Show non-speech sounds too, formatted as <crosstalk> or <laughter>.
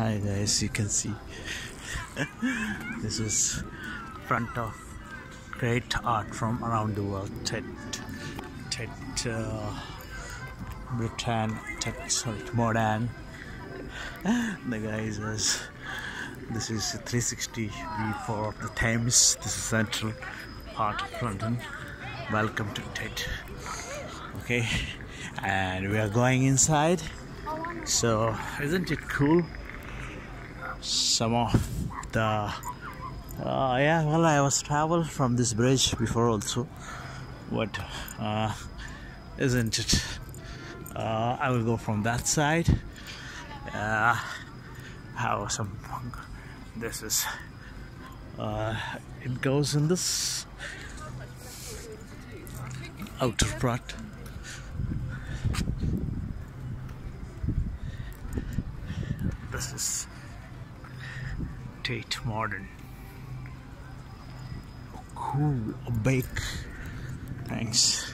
hi guys you can see. <laughs> This is front of great art from around the world. Tate Tate uh, britain Tate sorry modern. <laughs> The guys says this is 360 view for the thames this is central part of london. Welcome to Tate. Okay and we are going inside. So isn't it cool some of the uh, yeah well i was traveled from this bridge before also but uh, isn't it? Uh, i will go from that side. Uh, have some this is. Uh, it goes in this outer part. This is Tate Modern. Cool, a bake. Thanks.